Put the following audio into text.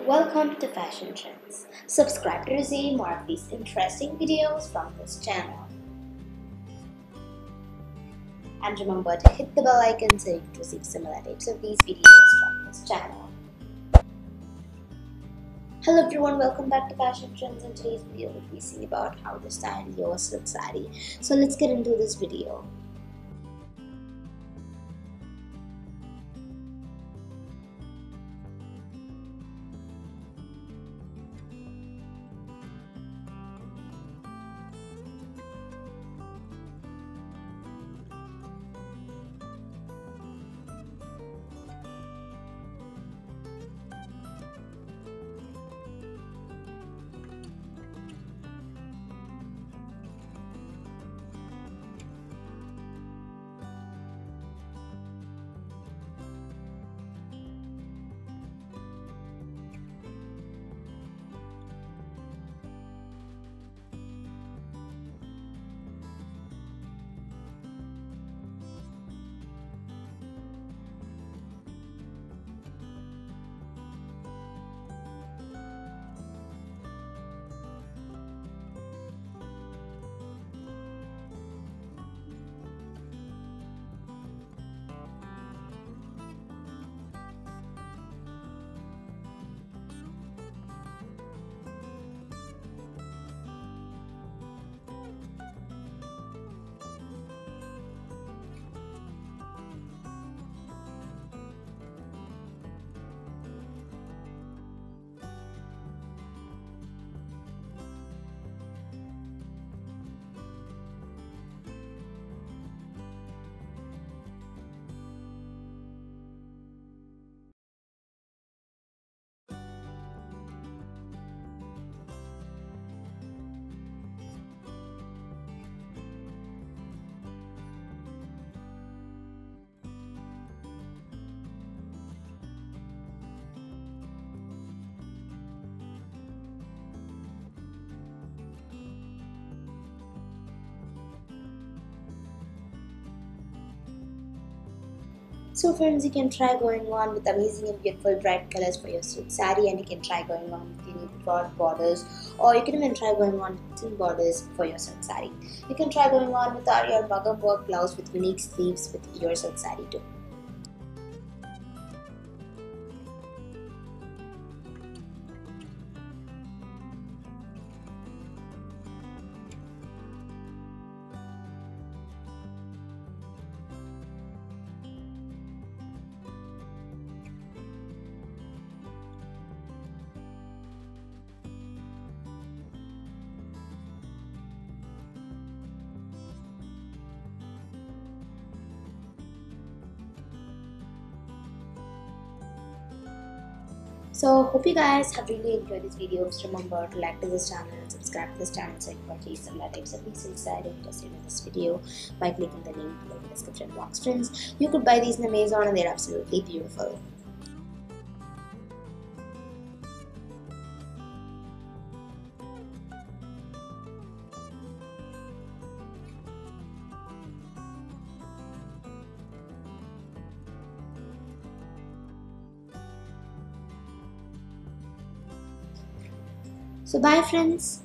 Welcome to Fashion Trends. Subscribe to receive more of these interesting videos from this channel. And remember to hit the bell icon so you can receive similar types of these videos from this channel. Hello everyone, welcome back to Fashion Trends. In today's video, we'll be seeing about how to style your silk saree. So let's get into this video. So friends, you can try going on with amazing and beautiful bright colors for your silk saree and you can try going on with any broad borders or you can even try going on with thin borders for your silk saree. You can try going on with our, your bugger work blouse with unique sleeves with your silk saree too. So hope you guys have really enjoyed this video. Just remember to like to this channel and subscribe to this channel so you can purchase similar types of these inside interested in this video by clicking the link below the description box friends. You could buy these in Amazon and they're absolutely beautiful. So bye friends.